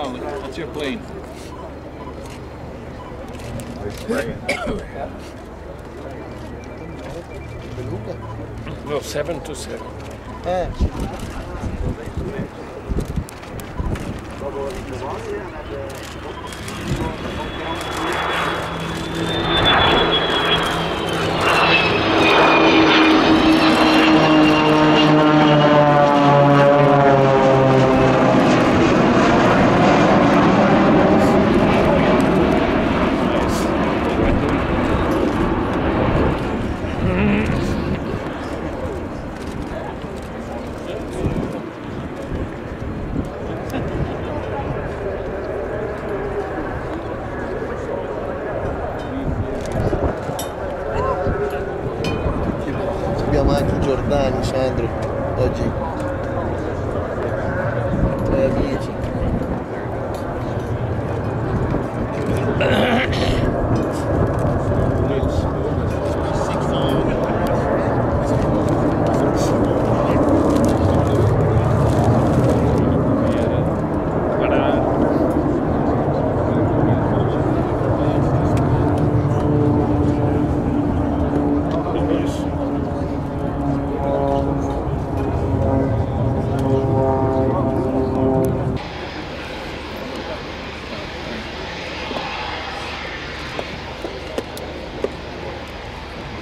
Oh, that's your plane. no, seven to seven. Yeah. da Alexandre Todinho.